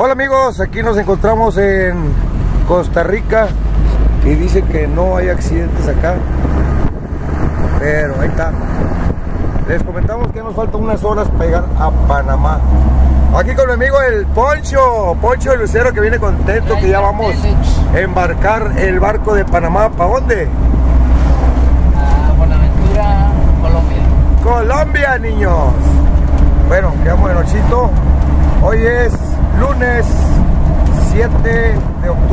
Hola amigos, aquí nos encontramos en Costa Rica y dice que no hay accidentes acá, pero ahí está. Les comentamos que nos faltan unas horas para llegar a Panamá. Aquí con mi amigo el Poncho, Poncho el Lucero que viene contento que ya vamos a embarcar el barco de Panamá. ¿Para dónde? A Buenaventura, Colombia. Colombia, niños. Bueno, quedamos de nochito. Hoy es lunes 7 de octubre.